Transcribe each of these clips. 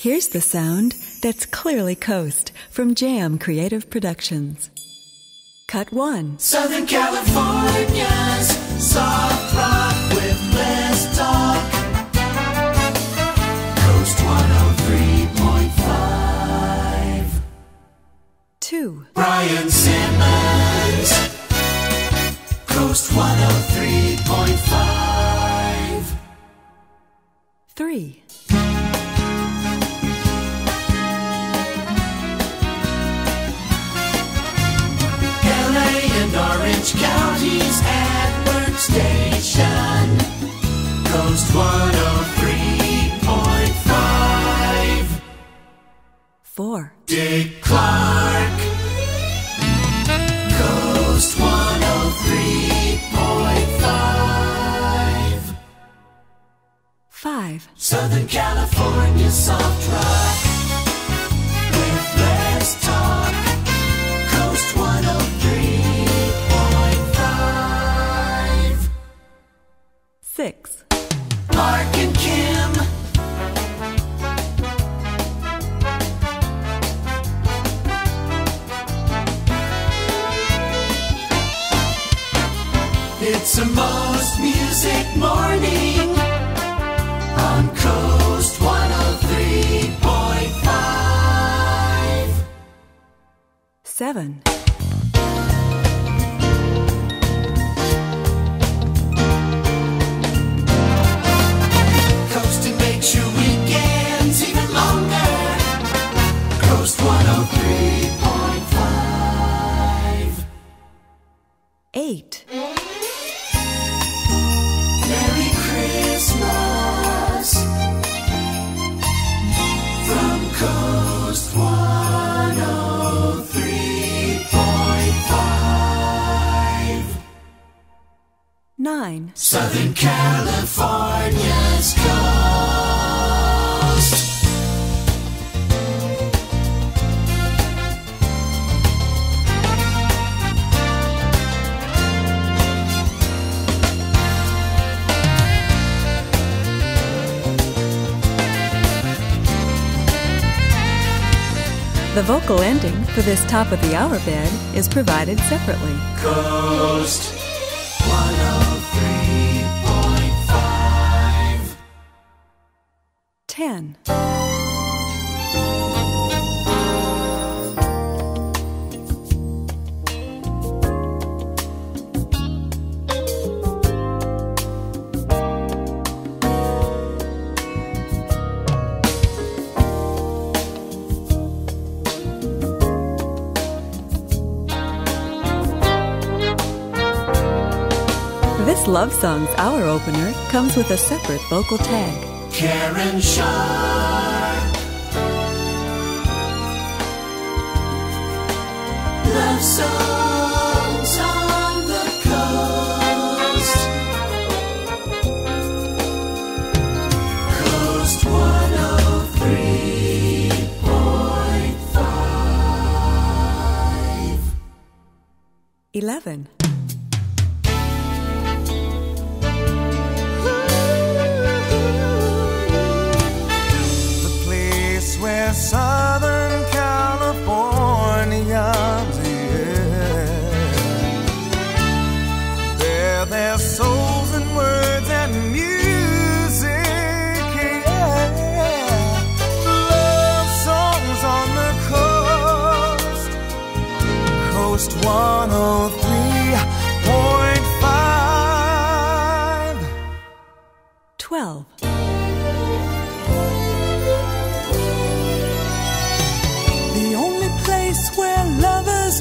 Here's the sound that's clearly coast from Jam Creative Productions. Cut 1. Southern California's soft rock with less talk. Coast 103.5. 2. Brian Simmons. Coast 103.5. 3. Orange County's Advert Station. Coast 103.5. 4. Dick Clark. Coast 103.5. 5. Southern California soft rock. 7. Coast makes your weekends even longer. Coast 103.5. 8. 9. Southern California's coast. The vocal ending for this top of the hour bed is provided separately. Coast This Love Songs Hour opener comes with a separate vocal tag. Karen Sharp. Love songs on the coast. Coast 103.5. 11. Coast 103.5. 12. The only place where lovers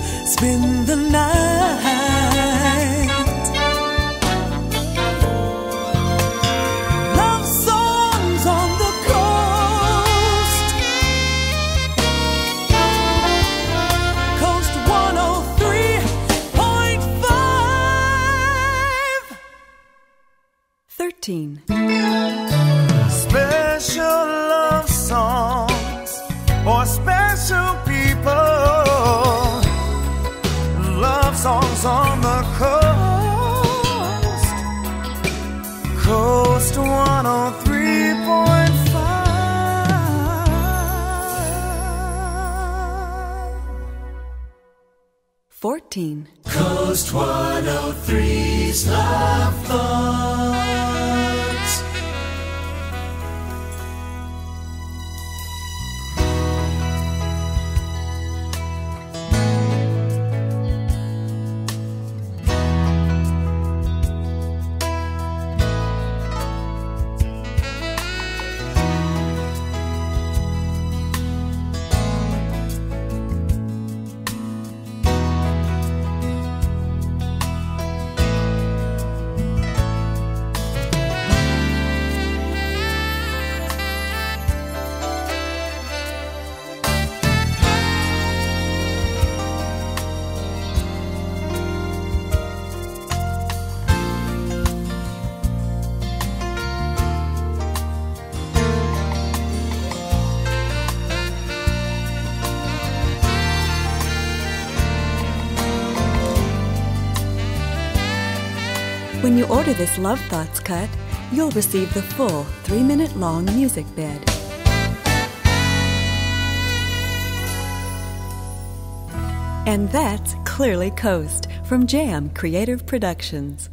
Special love songs for special people. Love songs on the coast. Coast 103.5. Fourteen. Coast 103's Love Thought. When you order this Love Thoughts cut, you'll receive the full three minute long music bed. And that's Clearly Coast from Jam Creative Productions.